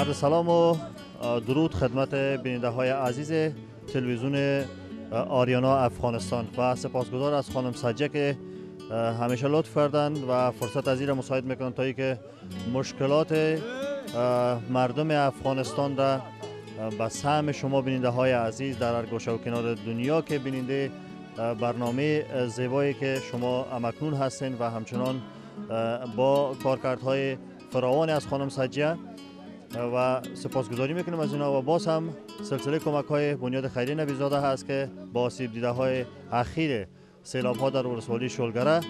عرض سلام و درود خدمت بیننده های عزیز تلویزیون آریانا افغانستان و سپاسگزار از خانم سجه که همیشه لطف کردند و فرصت از این مساعد می‌کنند تا که مشکلات مردم افغانستان را به سهم شما بیننده های عزیز در هر گوشه و کنار دنیا که بیننده برنامه زیبایی که شما امکنون هستین و همچنان با کارکردهای فراوان از خانم سجیه و سپاسگزاری می‌کنیم از اینا و باز هم. سلسله کمک های بنیاد خیری نبیزاده هست که با سیب دیده های اخیر سیلاب ها در ولسوالی شلگره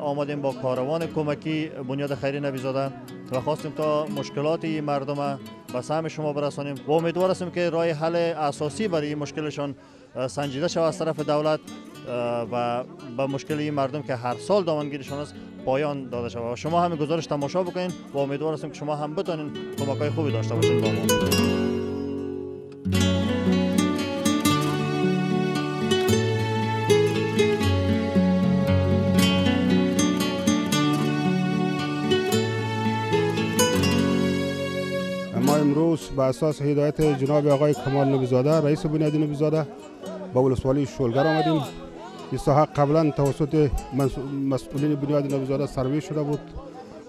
آمدیم با کاروان کمکی بنیاد خیری نبیزاده و خواستیم تا مشکلات این مردم به سهم شما برسانیم. و امیدوار هستیم که راه حل اساسی برای این مشکلشان سنجیده شود از طرف دولت و به مشکل این مردم که هر سال دامنگیرشان است پایان داده شود. و شما همین گزارش تماشا بکنین و امیدوار هستیم که شما هم بتونین کمک های خوبی داشته باشین با ما. امروز به اساس هدایت جناب آقای کمال نبیزاده رئیس بنیاد نبیزاده با ولسوالی شولگر آمدیم. ساحه قبلا توسط مسئولین بنیاد نبیزاده سروی شده بود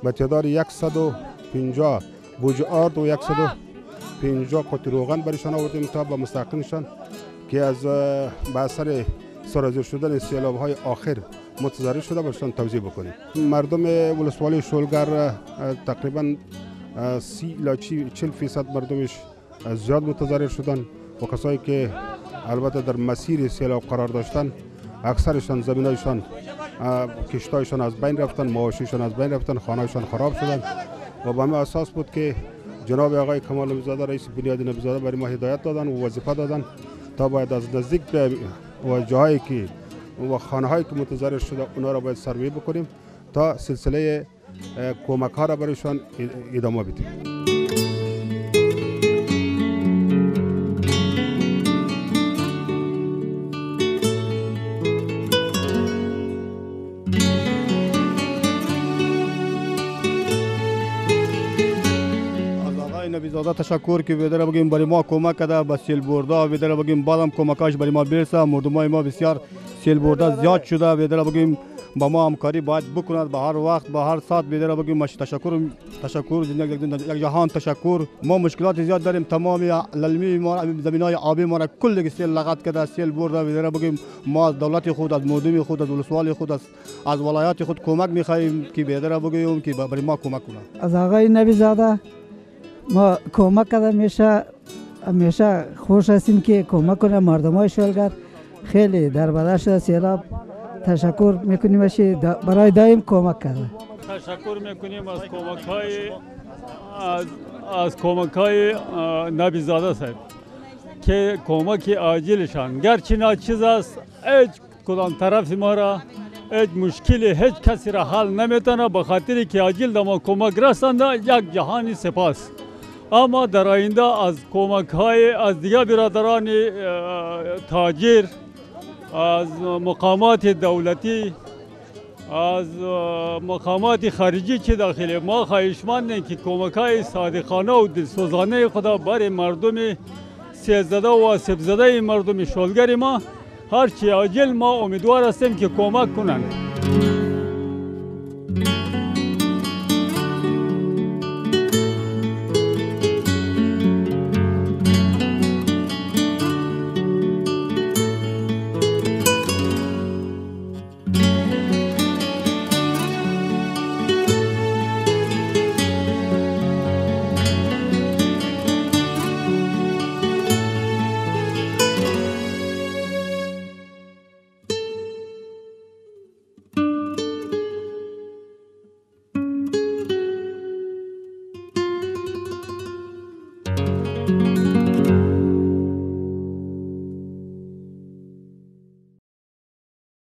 به تعداد 150 بوج آرد و 150 قطع روغن برشان آوردیم تا به مستقلشان که از به اثر سرازیر شدن سیلاب های آخر متضرر شده برشان توضیح بکنیم. مردم ولسوالی شولگر تقریبا سی الی چل فیصد مردمش زیاد متضرر شدن و کسایی که البته در مسیر سیلاب قرار داشتن اکثرشان زمینایشان کشتایشان از بین رفتن معاشیشان از بین رفتن خانهشان خراب شدن. و به همه اساس بود که جناب آقای کمال نبیزاده رئیس بنیاد نبیزاده برای ما هدایت دادن و وظیفه دادن تا باید از نزدیک و جاهایی که و خانه هایی که متضرر شده اونا را باید سروی بکنیم تا سلسله کمک ها را برایشان ادامه بدیم. نبیزاده تشکر که ویدره بگیم برای ما کمک کرده به سیل برده ویدره بگیم بعدم کمکاش برای ما برسه مردمای ما بسیار سیل برده زیاد شده ویدره بگیم با ما همکاری باید بکند به هر وقت به هر ساعت بیدره بگیم تشکر تشکر یک جهان تشکر ما مشکلات زیاد داریم تمام للمی ما زمین های آبی ما را کل سیل لغت کرده سیل برده بیدره بگیم ما از دولت خود از مردم خود از ولسوالی خود از از ولایات خود کمک میخواهیم که بیدره بگیم که برای ما کمک کنه از آقای نبی زاده ما کمک کرده میشه همیشه خوش هستیم که کمک کنه مردم های شلگر خیلی در بدش سیلاب تشکر می‌کنیم برای دایم کمک کرده تشکر می‌کنیم از کمک های از, از کمک های نبی زاده صاحب که کمک عاجلشان گرچه ناچیز است هیچ کدام طرف ما را هیچ مشکلی هیچ کسی را حل نمی‌تونه به خاطر که عاجل ما کمک رسنده یک جهانی سپاس اما در آینده از کمک های از دیگه برادران تاجر از مقامات دولتی از مقامات خارجی که داخل ما خواهشمندیم که کمک های صادقانه و دلسوزانه خدا برای مردم سیزده و آسیب زده مردم شلگر ما هرچی عاجل ما امیدوار هستیم که کمک کنند.